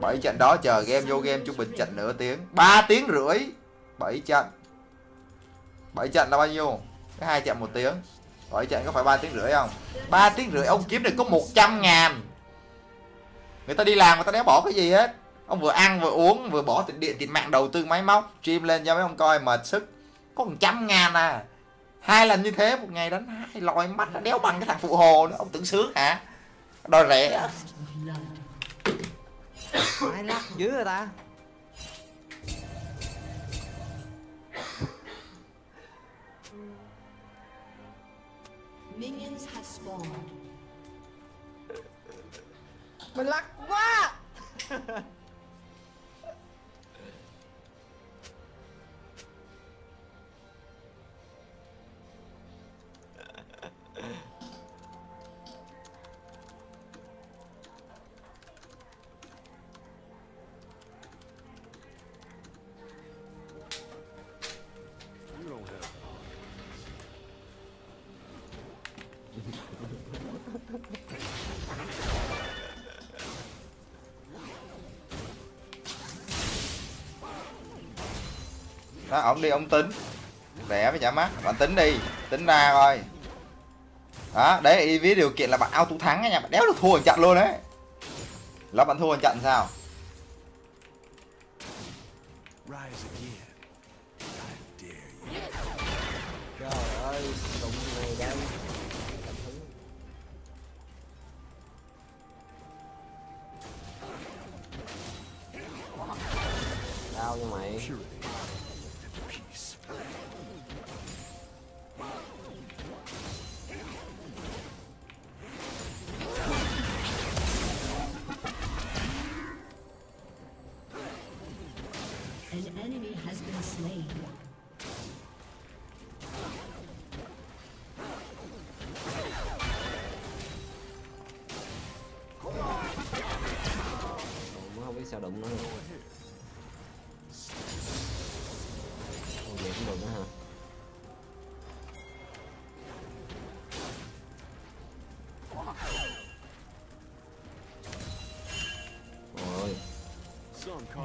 7 trận đó chờ game, vô game trung bình trận nửa tiếng. 3 tiếng rưỡi. 7 trận. 7 trận là bao nhiêu? Cái hai trận một tiếng. 7 trận có phải 3 tiếng rưỡi không? 3 tiếng rưỡi, ông kiếm được có 100 ngàn. Người ta đi làm, người ta đéo bỏ cái gì hết. Ông vừa ăn vừa uống, vừa bỏ tiền điện, tiền mạng, đầu tư máy móc, stream lên cho mấy ông coi, mệt sức. Có một trăm ngàn à. Hai lần như thế, một ngày đánh hai lòi mắt, đéo bằng cái thằng phụ hồ nữa. Ông tưởng sướng hả? Đòi rẻ. ai lắc dữ rồi ta Minions have spawned. mình lắc quá đó, ông đi, ông tính. Rẻ với trả mắt bạn tính đi, tính ra coi. Đó, đấy, ý điều kiện là bạn auto thắng nha. Bạn đéo được thua một trận luôn đấy là bạn thua một trận sao?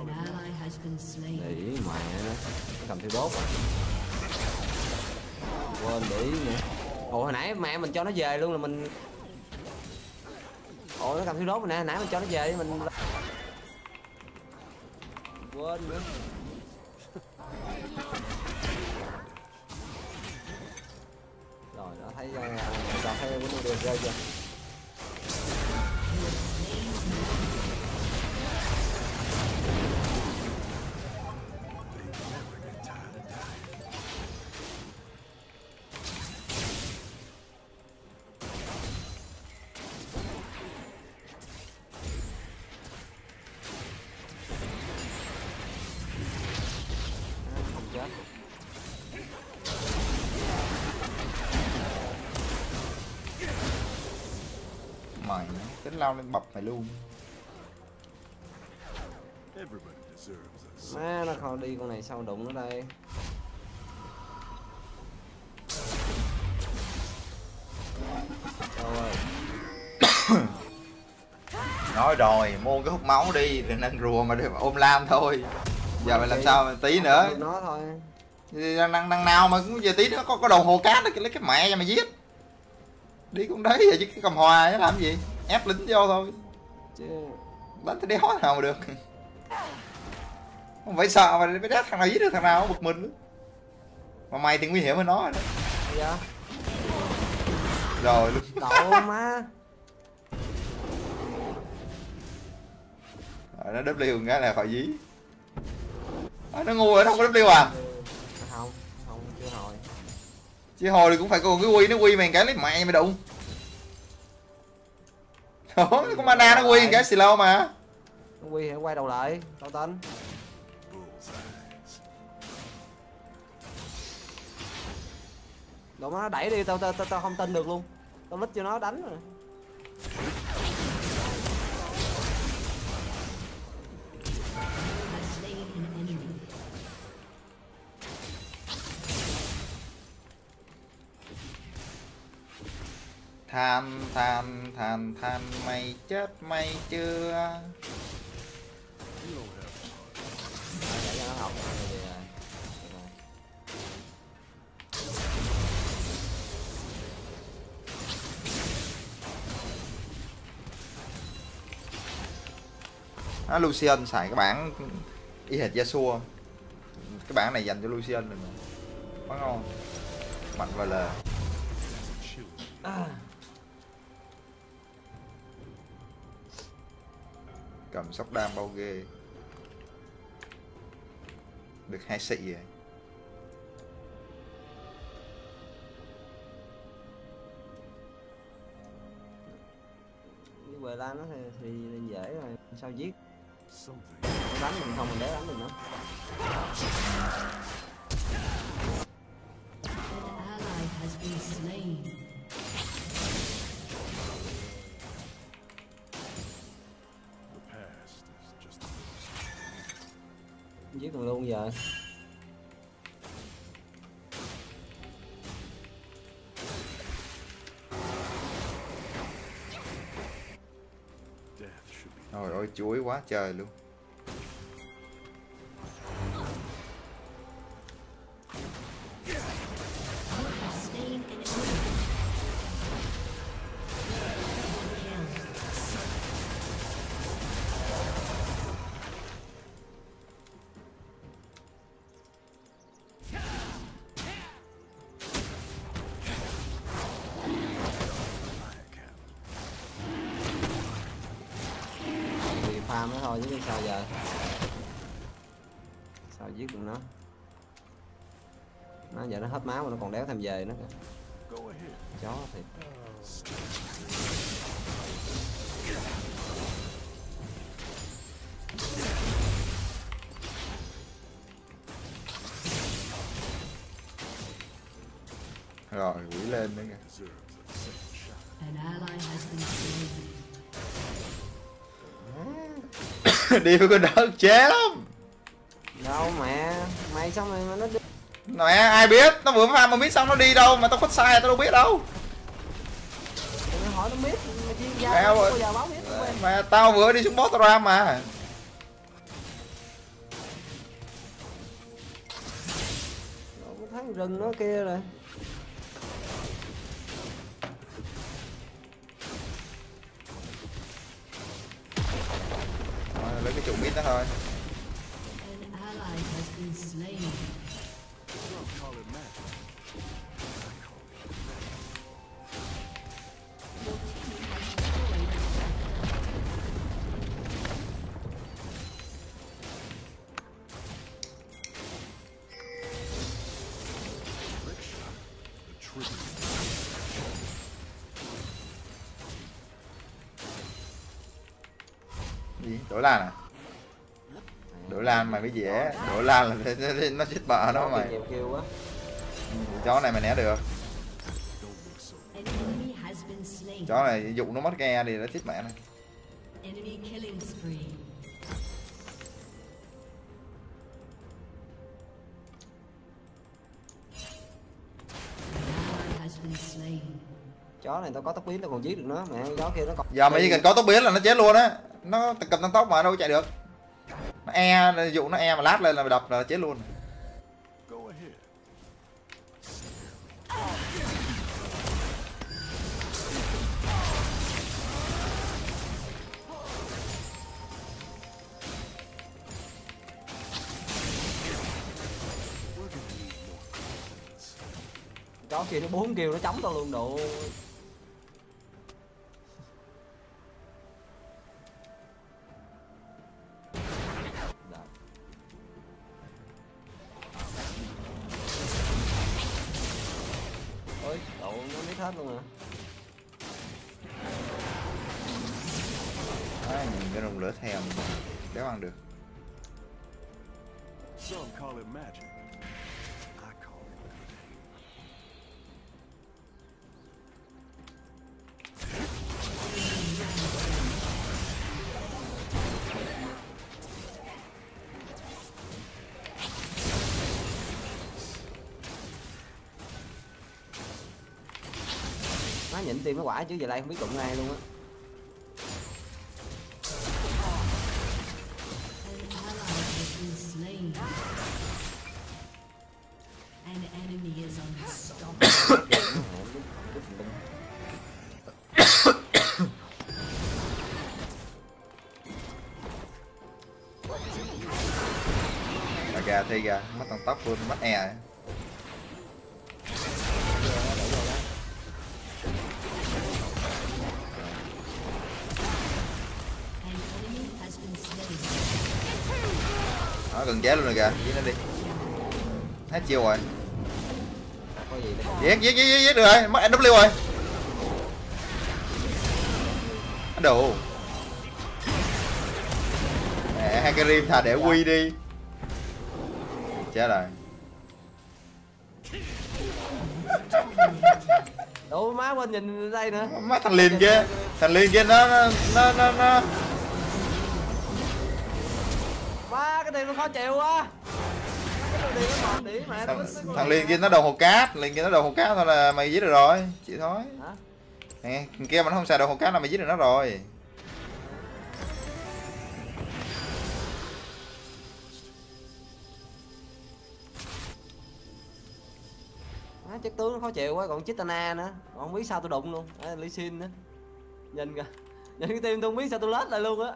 Để ý nó nó cầm theo đốt à quên để ý nữa. Ồ hồi nãy mẹ mình cho nó về luôn là mình ồ nó cầm theo đốt rồi nè. Hồi nãy mình cho nó về mình quên nữa. Rồi đã thấy uh, đã thấy vấn đề rơi chưa lao lên bập mày luôn. Má nó không đi con này sao đụng nó đây? Rồi nói rồi mua cái hút máu đi rồi nâng rùa mà được ôm lam thôi. Giờ mày làm sao mà tí nữa? nó thôi. Năng năng nào mà cũng giờ tí nữa có có đồng hồ cát nó lấy cái mẹ cho mày giết. Đi cũng đấy giờ chứ cái cầm hoài á làm gì ép lính vô thôi. Chứ đánh tới đéo nào mà được. Không phải sợ mà mới đét thằng nào giết được thằng nào bực mình. Mà mày thì nguy hiểm hơn nó rồi đó. giờ rồi luôn. Đậu má. Rồi nó W cái là khỏi dí. À, nó ngu rồi nó không có W à? Không không chưa hồi. Chứ hồi thì cũng phải còn cái quy nó quy mày cái lấy mẹ mày đụng đó con có mana nó quy cái silo mà. Nó quy thì quay đầu lại tao tên đồ nó đẩy đi tao tao tao, tao không tin được luôn. Tao lít cho nó đánh rồi. than than than than mày chết mày chưa? À, Lucian xài cái bản y hệt Yasuo. Cái bản này dành cho Lucian rồi mà. Quá ngon. Mạnh và lờ. à. Cầm sóc đam bao ghê. Được hai xị rồi cái bờ lan nó thì, thì dễ rồi. Sao giết? Đánh mình không mình để đánh mình nữa An ally has been slain. Giết mình luôn giờ. Trời ơi chuối quá trời luôn sao giờ? Sao giết được nó? Nó giờ nó hết máu mà nó còn đéo thêm về nữa kìa. Chó thiệt đi với con đất chế lắm. Đâu mẹ mày xong rồi mà nó đi? Mẹ ai biết? Nó vừa mới farm mà biết xong nó đi đâu mà tao khuất sai tao đâu biết đâu. Mày hỏi nó biết mày chuyên gia Mẹ giờ báo biết quen. Mà tao vừa đi xuống boss tao ra mà. Thấy rừng nó kia rồi lấy cái chủ mít đó thôi. Đổi lan à? Đổi lan mày mới dễ. Đổi lan là nó chết bợ đó mày. Nhiều kêu quá. Ừ, chó này mày né được. Chó này dụ nó mất nghe thì nó chết mẹ này. Chó này tao có tóc biến tao còn giết được nó mẹ. Chó kia nó còn giờ mày chỉ cần có tốc biến là nó chết luôn á nó cầm tăng tốc mà, đâu chạy được. Nó e dụ nó e mà lát lên là đập là chết luôn. Đó chó kia nó bốn kêu nó chống tao luôn độ nó nhịn tim nó quả chứ giờ đây không biết đụng ai luôn á An gà thi gà, mất tăng tóc luôn, mất e rồi. Chế luôn rồi kìa, giết nó đi. Hết chiêu rồi. Giết, giết, giết, giết, được rồi, mất W rồi. Đồ. Mẹ, hai cái rim thà để quy đi. Chết rồi. Ủa má bên nhìn đây nữa Má thằng liền kia, thằng liền kia nó nó nó nó, cái tiền nó khó chịu quá. Thằng, thằng liền kia nó đầu hồ cát, liền kia nó đầu hồ cát thôi là mày giết được rồi, chị thôi. Hả? Nè, kia mà nó không xài đầu hồ cát là mày giết được nó rồi. Má chất tướng nó khó chịu quá còn Chitana nữa. Còn không biết sao tôi đụng luôn. À, Lee Sin nữa. Nhìn kìa. Nhìn cái tim tôi không biết sao tôi lết lại luôn á.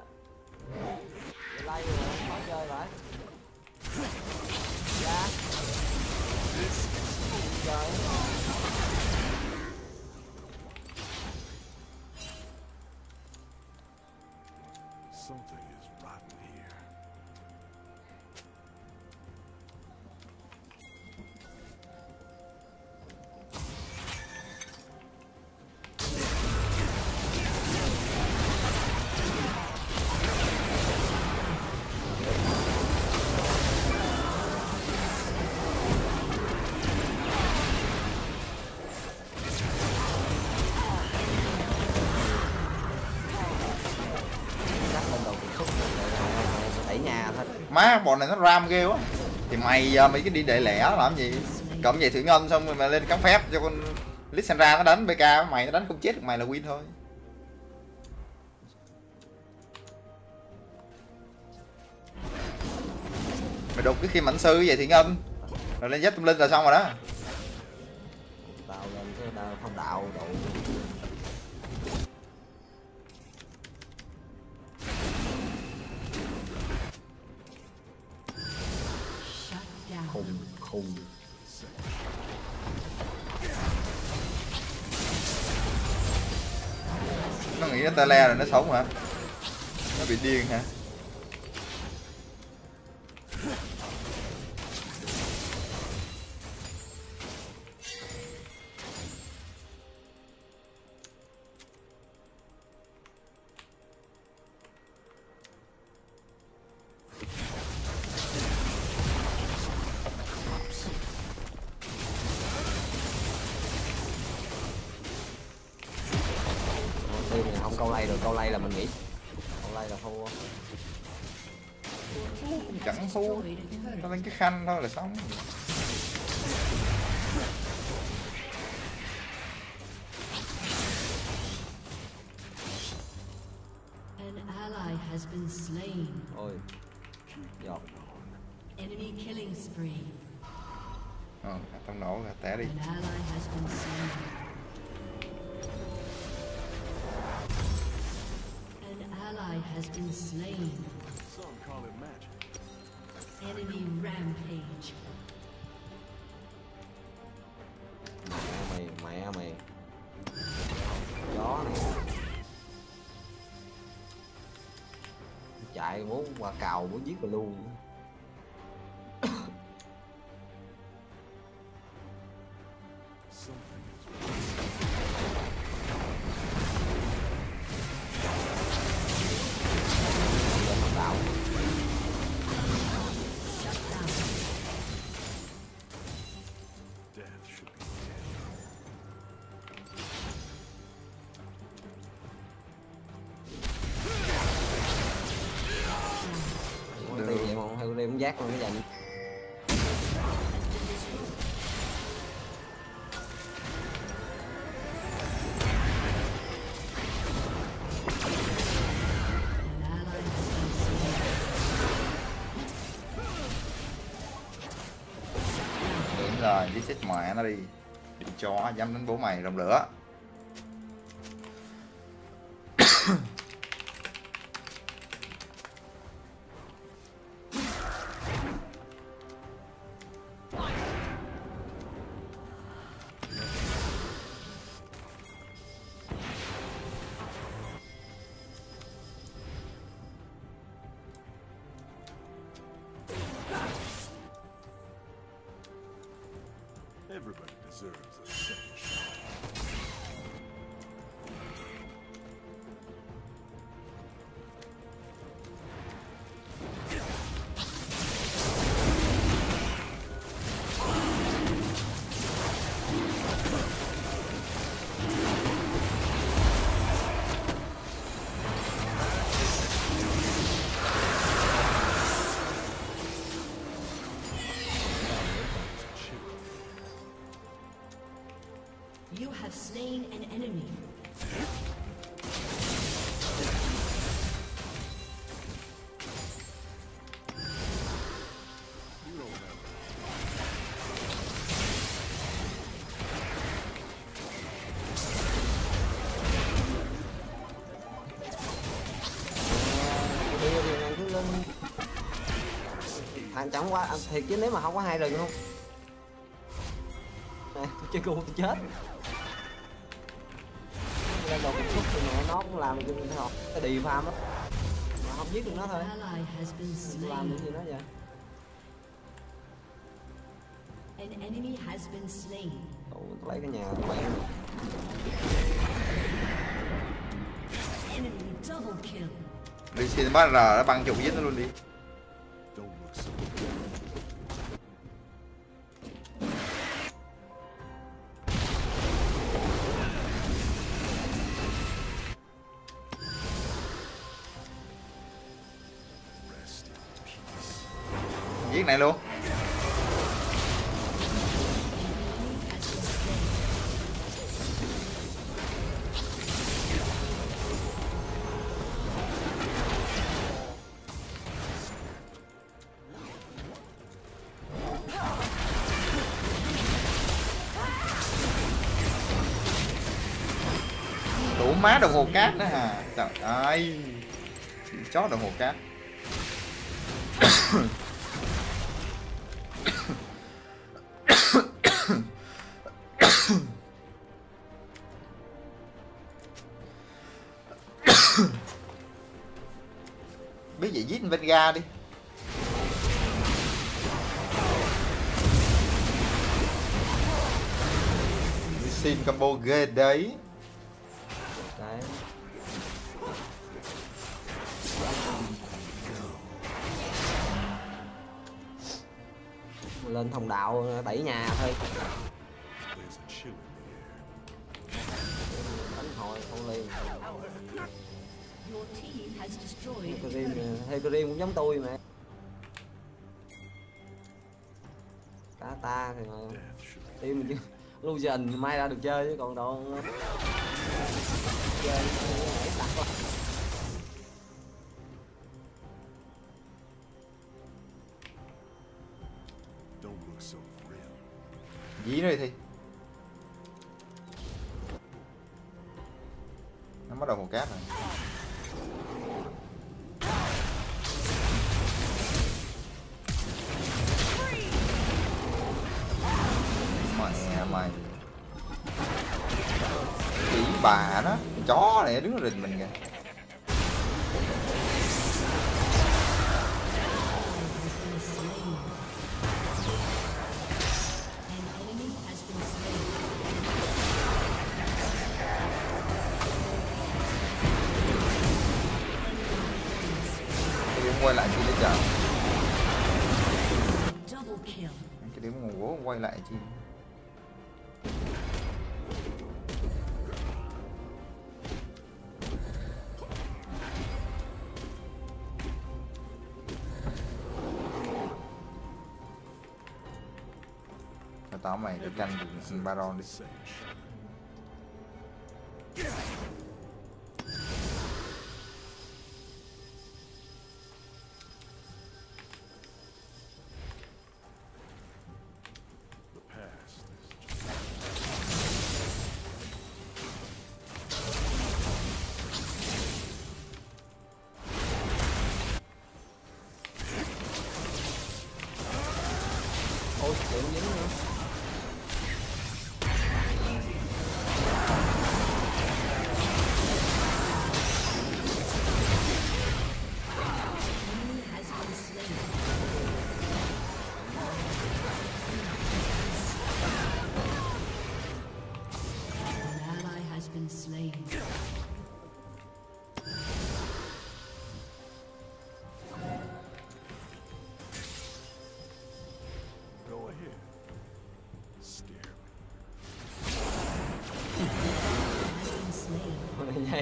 Lay rồi khó chơi lại Dạ đẩy nhà thôi Má bọn này nó ram ghê quá. Thì mày giờ mày cứ đi để lẻ làm gì? Cộng vậy thử ngân xong rồi mày lên cắm phép cho con Lissandra nó đánh BK với mày nó đánh không chết được mày là win thôi. Mày đục cái khi mảnh sư vậy thì ngân rồi lên giết tâm linh là xong rồi đó Tao lên cái tao không đạo đủ Khùng khùng nó nghĩ nó le rồi nó sống hả? Nó bị điên hả? Thua chẳng thua nó lên cái khanh thôi là xong ally has been slain. Ôi Giọt Enemy killing spree. ờ tao nổ rồi té đi An ally has been slain. Has been slain. Some call it magic. Enemy rampage. Mày mẹ mày Chó này Chạy muốn qua cầu muốn giết mà luôn cũng giác luôn, cái dành rồi giết chết mẹ nó đi. Định cho, dám đánh bố mày rồng lửa. Chẳng qua à, thiệt chứ nếu mà không có hai rừng không? Nè, tôi chơi cu tôi chết. Lên đồ cục xúc thì mẹ nó cũng làm cho mình học cái đi farm á. Mà không giết được nó thôi. Làm được slain. gì nó vậy? An enemy has been slain. Ủa, lấy cái nhà double kill. Lee Sin bắt là nó băng chục giết nó luôn đi. Don't look so Rest giết này luôn. Đủ má đồng hồ cát nữa hả? Trời ơi. Chó đồng hồ cát. Xin combo ghê đấy. Đấy. Lên thông đạo, đẩy nhà thôi. Đánh hồi, không liền. Your team. Hecarim Hecarim cũng giống tôi mà. Cá ta thì mà tim mình chứ. Lucian mai ra được chơi chứ còn đâu. Chơi dí đi thì Tao tao mày đi canh được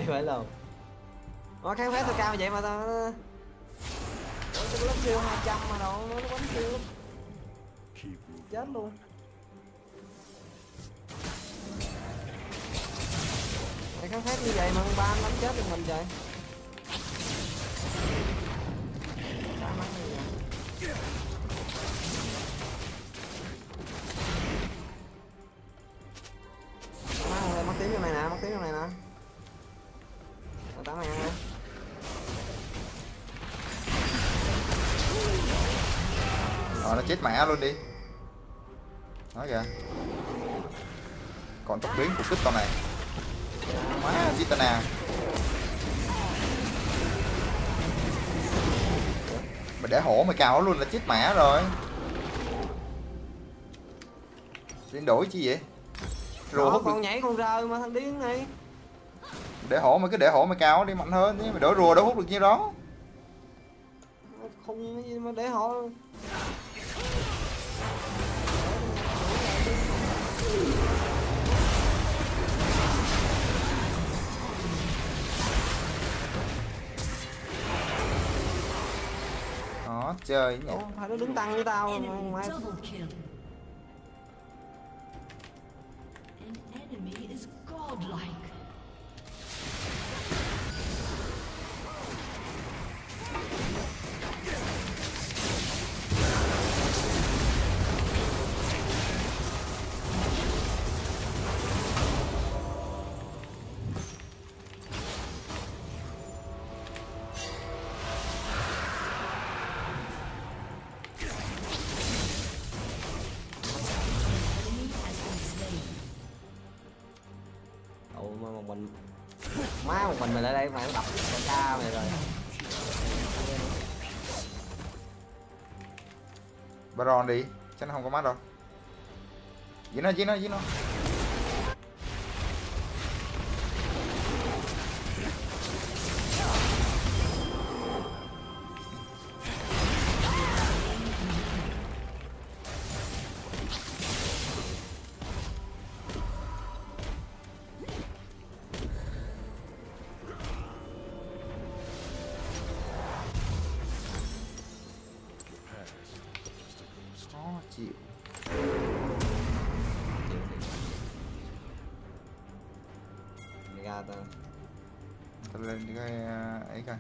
phải đâu Ủa kháng phép tôi cao vậy mà tao Ủa, tôi có lớp siêu 200 mà đâu nó quánh siêu chết luôn. Mày kháng phép như vậy mà con ba đánh chết được mình trời Luôn đi. Nói kìa. Còn tốc biến của kích con này. Má Chitana Mày để hổ mày cào luôn là chết mẹ rồi. Điên đổi chi vậy? Rùa hút con nhảy con rơi mà thằng điên này. Để hổ mày cứ để hổ mày cào đi mạnh hơn chứ Mày đổi rùa đâu hút được như đó. Không gì mà để họ chơi nhỉ? Ủa, phải nó đứng tăng với tao mà Giết nó giết Mày ra lên cái ờ, ấy coi.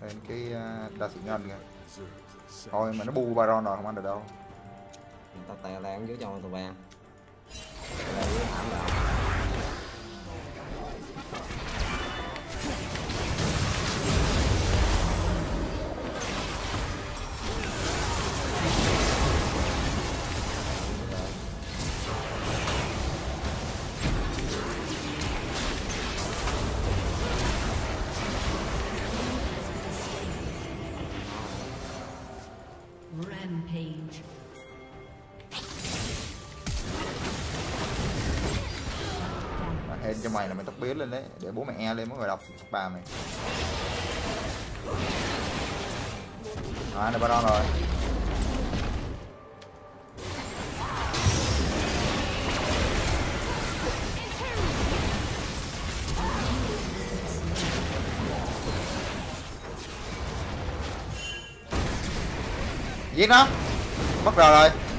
Lên cái đa sự nhân kìa. Thôi mà nó bu Baron rồi, không ăn được đâu. Người ta tè lan dưới trong tụi bạn Để bố mẹ e lên mới người đọc bà mày. Đó, này Baron rồi. Giết nó. Mất rồi rồi.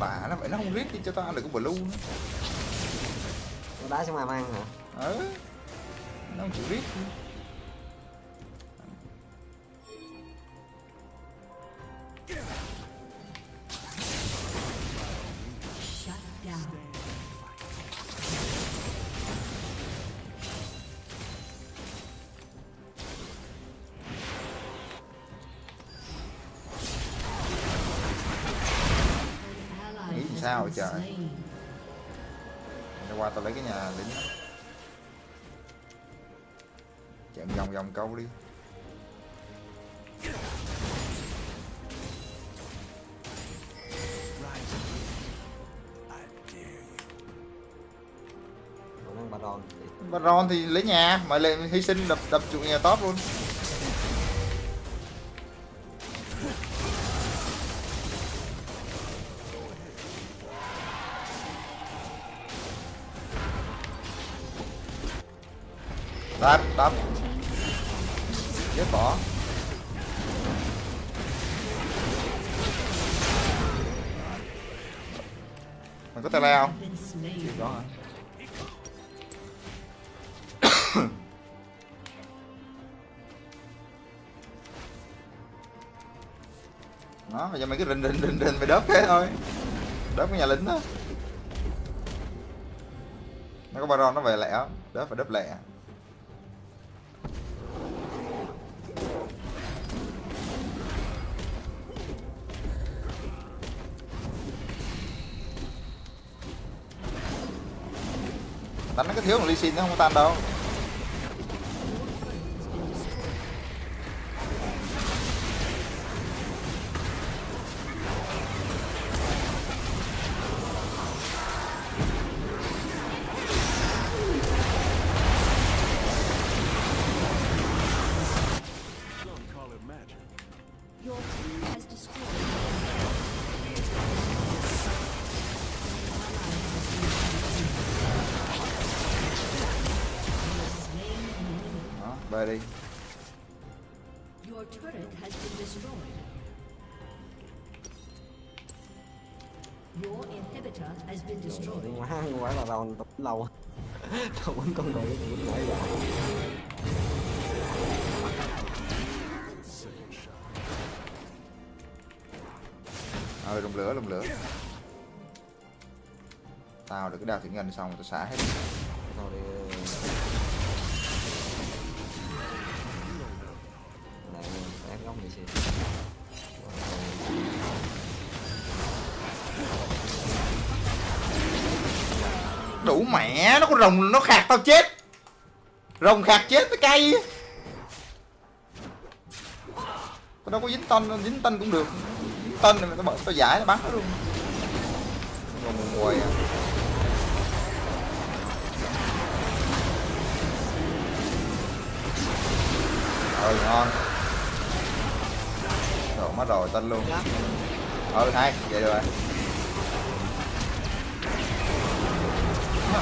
Bả nó vậy nó không riết đi cho tao ăn được cái blue nữa. Nó đá xuống mà mang hả? Ờ nó không chịu riết vòng câu đi. Baron thì Baron thì lấy nhà mà lại hy sinh đập đập trụ nhà top luôn. Đập đập giết bỏ. Mình có tele không? Chịu đó hả? Đó, bây giờ mày cứ rình rình rình rình, mày đớp thế thôi. Đớp cái nhà lính đó. Nó có baron nó về lẹ, đớp phải đớp lẹ. Thiếu một ly xin nó không có tan đâu. Về đi Your turret has been destroyed. Your inhibitor has been destroyed. má quả baron tập lâu tao quýnh con người tao quýnh nổi rồi shot. ờ lùm lửa lùm lửa tao được cái đao thủy ngân xong rồi tao xả hết thôi đi mẹ nó có rồng nó khạc tao chết. Rồng khạc chết cái cây tao đâu có dính tân dính tân cũng được. Dính tân này tao bận tao giải tao bắn nó luôn. Rồng mùi mùi à ừ ngon. Rồi mất rồi tân luôn. Ừ hay vậy rồi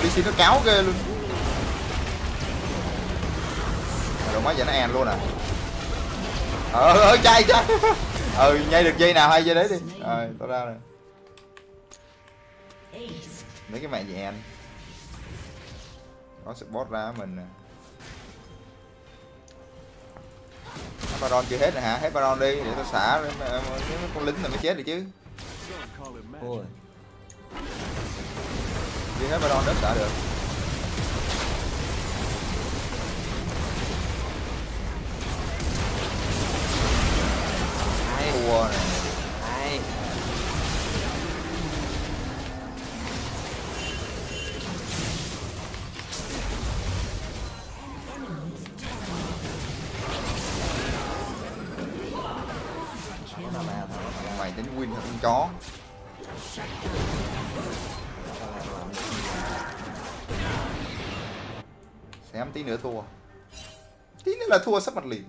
DC nó cáo ghê luôn. Rồi má giờ nó èn luôn à. Ờ ờ chay chay ừ nhây được dây nào hay dây đấy đi. Rồi tao ra rồi. Lấy cái mẹ gì èn có support ra mình nè. Nó baron chưa hết rồi hả? Hết baron đi để tao xả mấy mấy- mấy con lính là mới chết được chứ. Ôi Đi hết baron đất đã được. Hay thua này. Hay. Nó mày tính win hơn con chó. Xem tí nữa thua. Tí nữa là thua sắp mặt liền.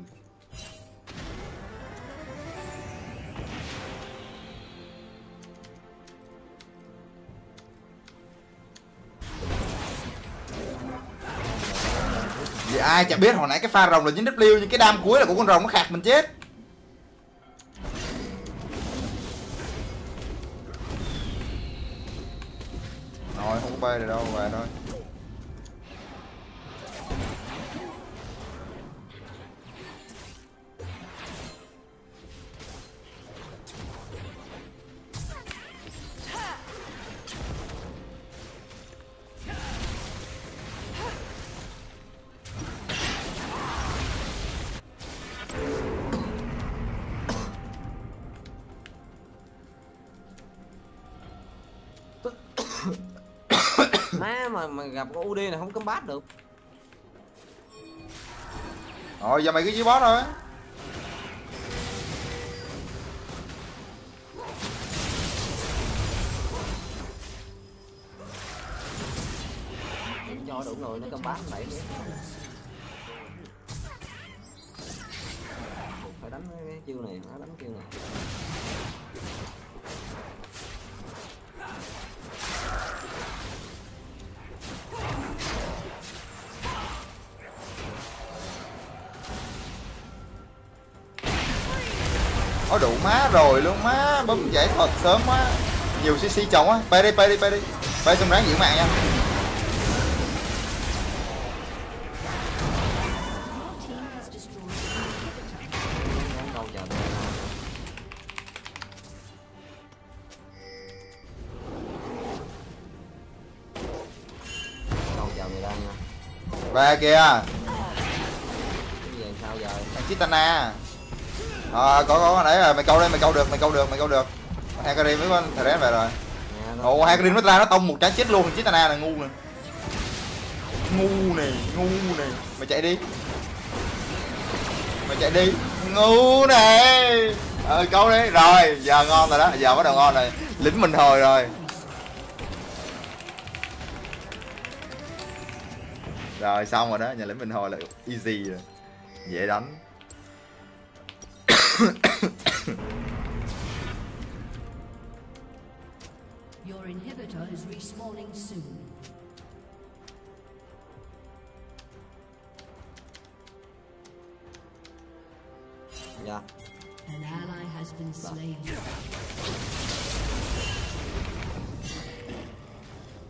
Vì ai chả biết hồi nãy cái pha rồng là 9W nhưng cái đam cuối là của con rồng nó khạc mình chết. Rồi không có bê này đâu, về thôi. Gặp con UD này không cấm bát được. Rồi giờ mày cứ dưới boss thôi. cho đủ người nó cấm bát nữa phải đánh cái chiêu này nó đánh chiêu này Có đủ má rồi luôn má, bấm giải thuật sớm quá. Nhiều CC chồng á, bay đi, bay đi, bay đi. Bay xong ráng giữ mạng nha. Về kìa, cái gì sao giờ thằng Chitana. À, có có đấy rồi, mày câu đây, mày câu được, mày câu được, mày câu được. Hakarim với con Thread về rồi. nó Ồ, Hakarim nó ra nó tông một trái chết luôn, thằng Chitana là ngu nè. Ngu này, ngu này. Mày chạy đi. Mày chạy đi. Ngu này. Ờ, câu đi. Rồi, giờ ngon rồi đó, giờ bắt đầu ngon rồi. Lính mình hồi rồi. Rồi xong rồi đó, nhà lính mình hồi là easy rồi. Dễ đánh. Your inhibitor is respawning soon. dạ An ally has been slain.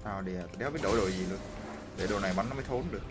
Tao đi à, đéo biết đổi đồ gì luôn. Để đồ này bắn nó mới thốn được.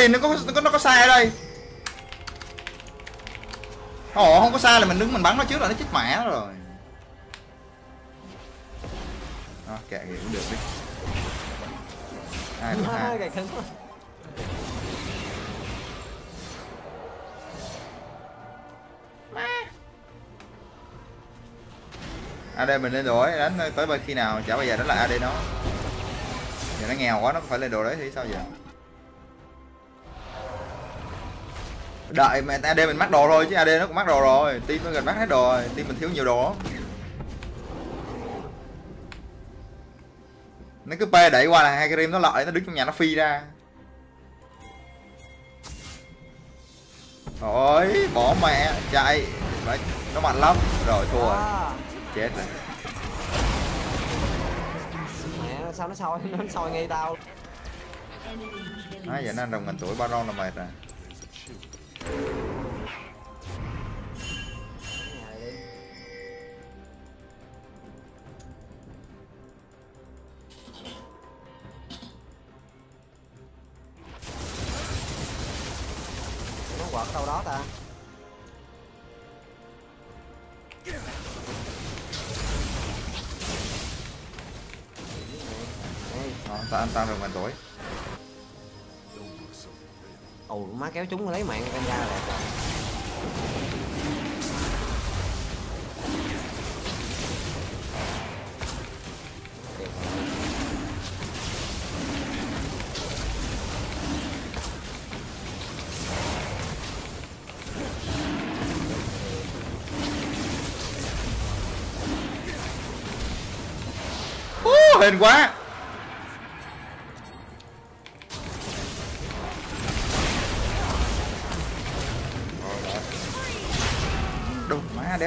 Liền nó có nó có, nó có sai ở đây. Ồ không có sai là mình đứng mình bắn nó trước là nó chết mẻ rồi. Đó, kệ thì cũng được đi. Hai một hai. AD mình lên đổi đánh tới bên khi nào? Chả bao giờ đánh lại AD nó. Giờ nó nghèo quá nó phải lên đồ đấy thì sao giờ? Đợi mà AD mình mắc đồ thôi chứ AD nó cũng mắc đồ rồi. Team nó gần mắc hết đồ rồi. Team mình thiếu nhiều đồ. Lắm. nó cứ p đẩy qua là hai cái rim nó lợi nó đứng trong nhà nó phi ra. Ôi, bỏ mẹ. Chạy. Đấy, nó mạnh lắm. Rồi thua rồi. À, chết rồi. Mẹ sao nó soi nó soi ngay tao? Killing. à, giờ nó đồng ngàn tuổi baron là mệt rồi ta ăn ta rồi màn tối ồ má kéo chúng lấy mạng con ra rồi. Hên quá.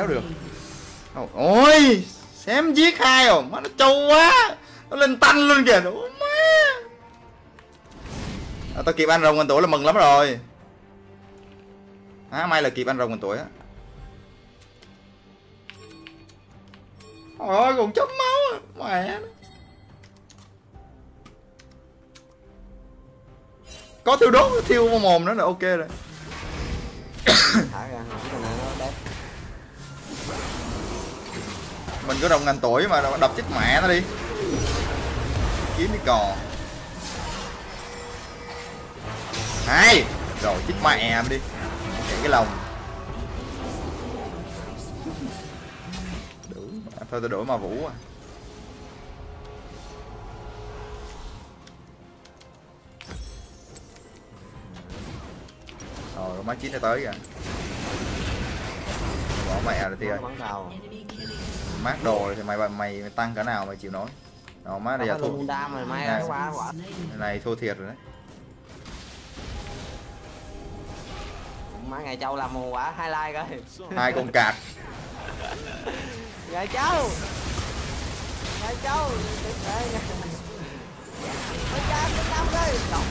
Kéo được. Ôi, xém xem giết hai rồi má nó trâu quá. Nó lên tanh luôn kìa ôi má. À, tao kịp ăn rồng gần tuổi là mừng lắm rồi. À, may là kịp ăn rồng gần tuổi á. Trời ơi còn chấm máu à. mẹ có thiêu đốt thiêu vào mồm nữa là ok rồi. mình có đồng ngàn tuổi mà, đập chết mẹ nó đi. Kiếm đi cò. Hai rồi chết mẹ em đi. Chạy cái lồng. Đủ thôi tôi đổi mà vũ à. Rồi má chín nó tới kìa. Bỏ mẹ rồi tia mát đồ thì mày mày, mày tăng cả nào mày chịu nói đó má bây giờ thua. Này. nó Cái này thua thiệt rồi đấy. Má ngày châu làm một quả hai like rồi. Hai con cạc ngày châu ngày châu Mấy cha cái năm đây Đọc.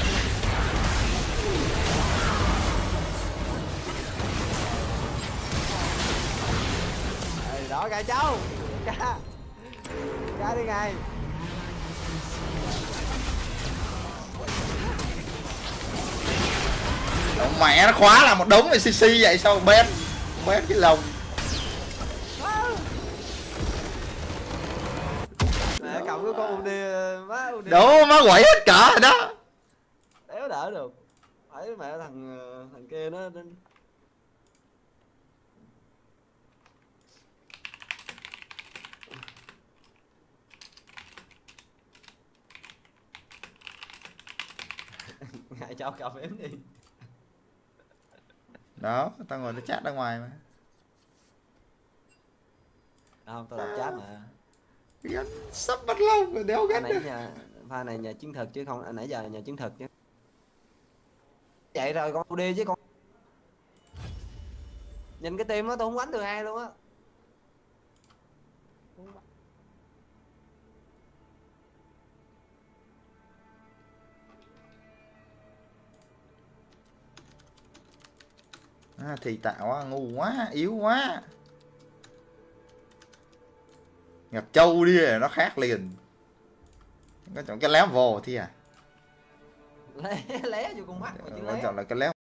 Đó ngày châu ca ca đi ngày Ông mẹ nó khóa là một đống này cc vậy sao bén bén cái lồng. Mẹ cầm cái con đi má đi đổ má quẩy hết cả rồi đó. Đéo đỡ được. Phải mẹ thằng ờ, thằng kia nó nó- ngại cho cầm em đi. Đó tao ngồi tao chat ra ngoài mà. Không tao đọc chat mà. Gắn sắp bắt lâu rồi đéo gắn nãy nhà pha này nhà chứng thực chứ không à, nãy giờ là nhà chứng thực chứ. Vậy rồi con đi chứ con. Nhìn cái tim nó tôi không quánh được ai luôn á à, thì tạo ngu quá yếu quá. Nhập châu đi nó khác liền. Có chọn cái level thì à? Lé lé vô con mắt mà chứ quan lé. trọng là cái level